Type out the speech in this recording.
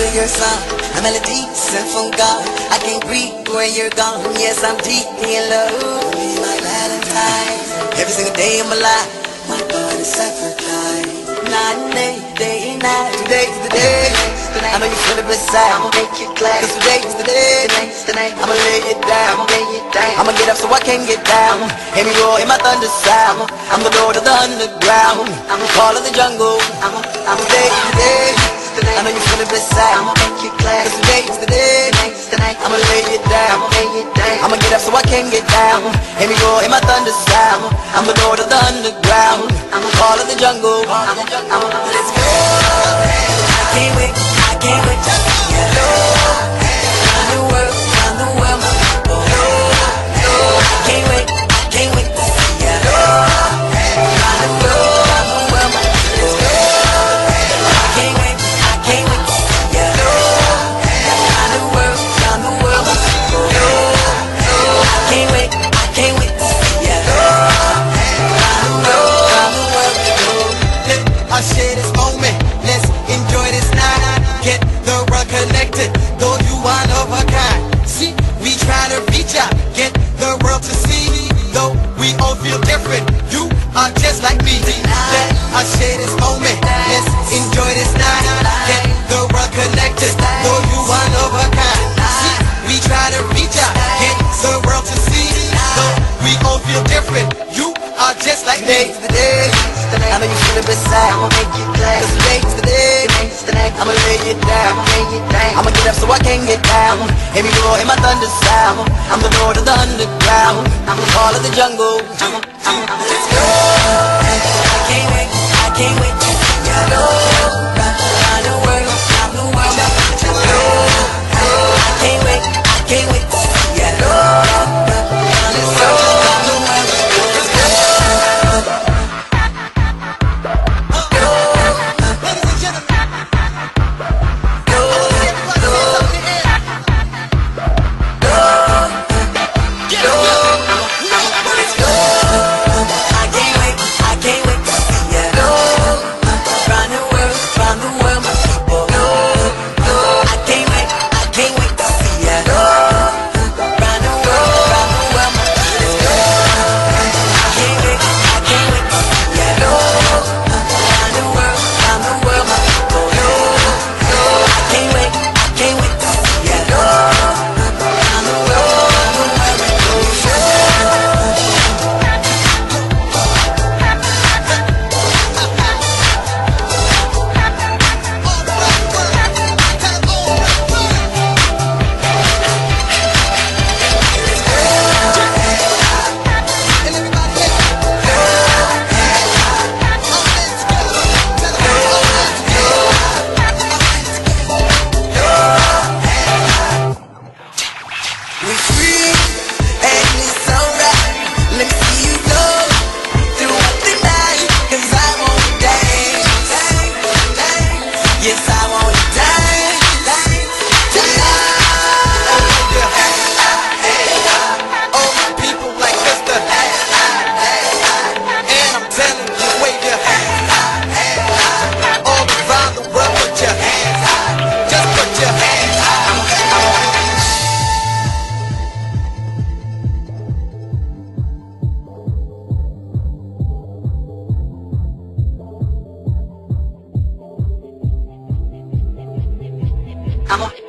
to your song. A melody sent from God. I can't breathe when you're gone. Yes, I'm deep in love. Be my Valentine. Every single day of my life, my God is. Night and day, day and night. Today's the day. I know you feel it beside. I'ma make you glad. Cause today's the day. Tonight's the night. I'ma lay it down. I'ma lay it down. I'ma get up so I can get down. Hear me roar in my thunder sound. I'm the lord of the underground. I'm the call of the jungle. I'm a, I'm a day, today. I know you feel it beside. I'ma make you glad. Cause today's the day. Tonight's the night. I'ma lay it down. I'ma lay it down. I'ma get up so I can get down. Hear me roar in my thunder sound. I'm the lord of the underground. I'm the call of the jungle. I'm a, I'm a, let's go. I can't wait. I can't wait world connected. Though you are of a kind. See, we try to reach out. Get the world to see. Though we all feel different. You are just like me. Day. I know you feel. I'ma make you glad. Cause today's the day. I'ma lay it down. I'ma get up so I can get down. Hear me roar in my thunder sound. I'm the lord of the underground. I'm the call of the jungle. I'm a, I'm a, let's go. I can't wait. I can't wait you. Round I'm a